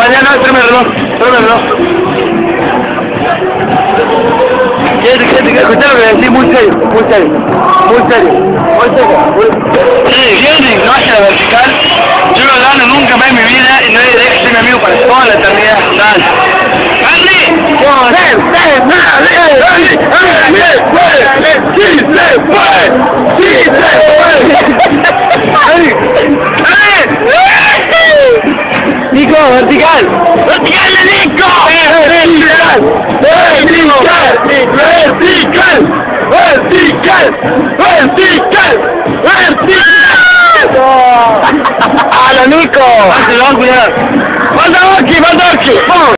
mañana tráeme el reloj, tráeme el reloj. ¿Quieres, quieres, quieres escuchar lo que decís? Muy serio, muy serio, muy serio, muy serio. Sí, no la vertical. Yo no gano nunca más en mi vida y no diré que soy mi amigo para toda la eternidad. Dale. ¡Andy! ¡Sí se puede! ¡Sí vertical. Vertical de Nico. Vertical. Vertical. Vertical. Vertical. Vertical. Vertical. ¡A lo Nico! ¡Falta Oki.